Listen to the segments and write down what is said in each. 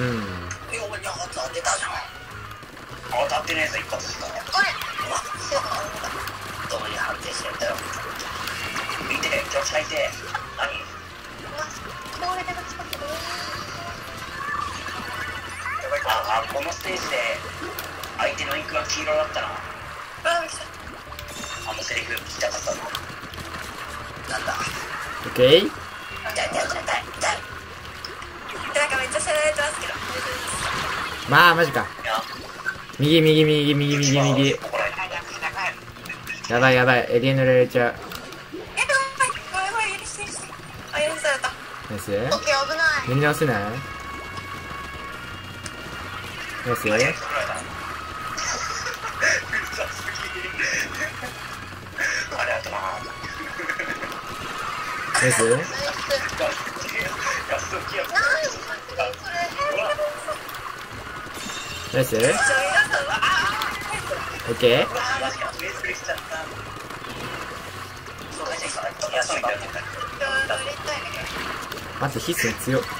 うん。えお前2発当てたじゃん当たってねえぞ一発しかあれどうわどう判定してんだよ見て局者いて何うわ倒れてが近くでああこのステージで相手のインクが黄色だったなあびっくりしたあのセリフ聞きたかったの。なんだ。オッケーまあマジか。右右右右右右。やばいやばい。エリ塗られちゃうえごめんごめんごめん許して許してあ許されたナイス。塗り直せない？ナイス。ナイス。ナイス。オッケー。う。わマジか上作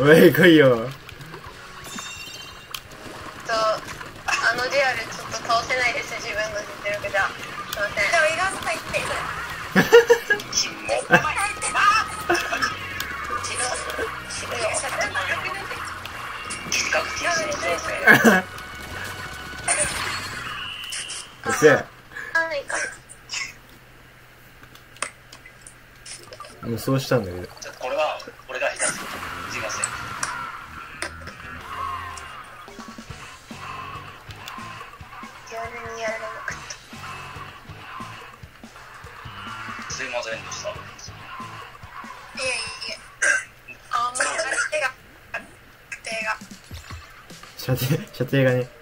おい来いよ。とあのリアルちょっと倒せないです自分の実力じゃすい。ませんでもいろんな入って金も入ってな違うせえもうそうしたんだけどにやらなかっすいませんでした。たいえいえ。あもう手が手が。射程射程がね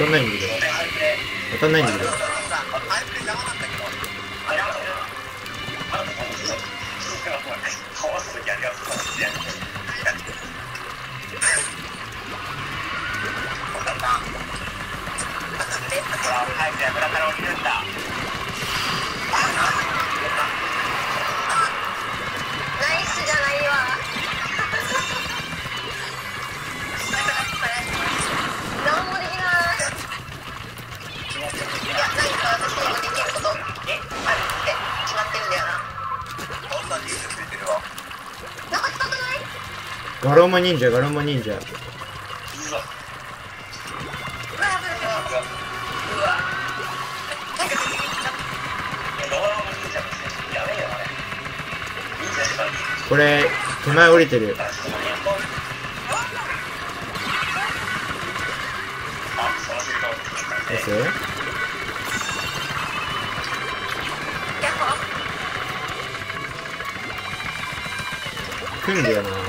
当たんないんだけど。当たんないんだけど。ガローマ忍者ガローマ忍者。これ手前降りてる。です。組んでやな。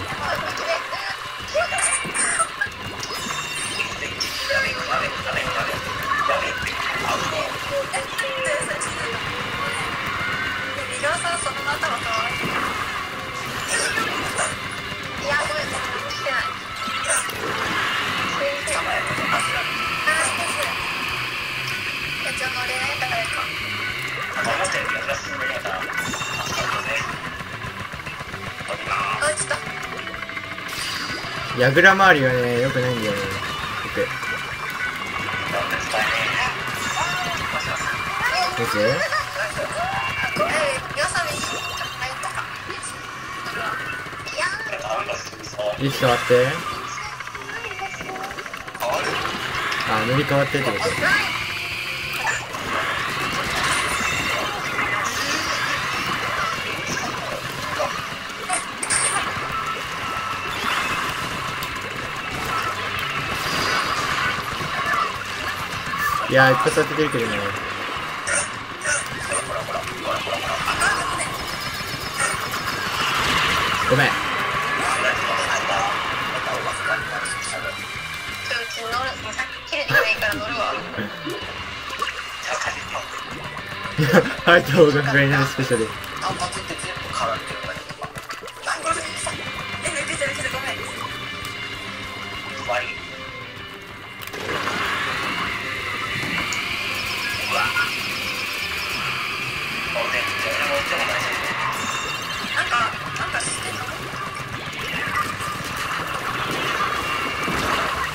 矢倉周りはねよくないんだよね。オッケーすなんで使えねナイスえよさめに入ったかいやえこれなんかすぐそうリフトあって。あ塗り替わってってこと。いやー一発当ててるけどね。ごめん。はい動画がいないスペシャル。単発って全部絡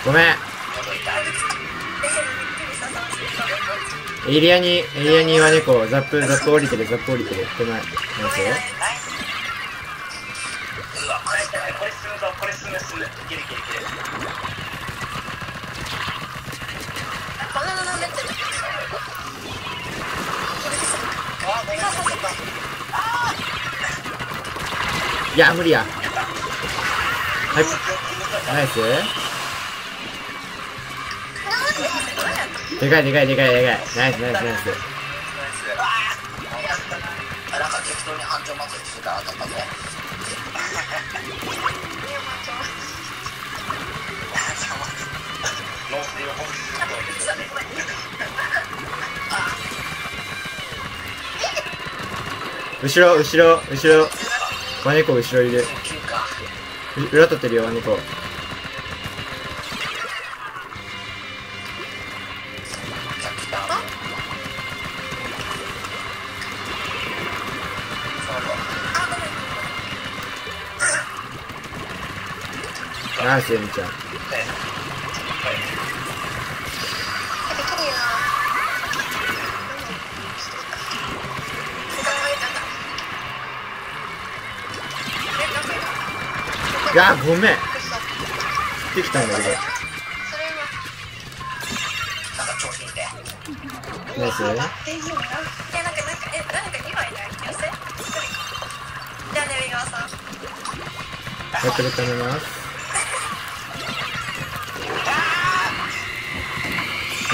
ごめん。エリアにエリアには猫ザップザップ降りてるザップ降りてる。手前ナイスいや無理や。はい。ナイス。でかいでかいでかいでかい。ナイスナイスナイス。あなんか適当に繁盛祭りしてたら当たったぜノース。で横後ろ後ろ後ろ。ワニコ後ろいる。9かう裏取ってるよワニコナイスエミちゃん。いやごめん。できたんだけど。ナイスじゃあね右側さん。やってると思います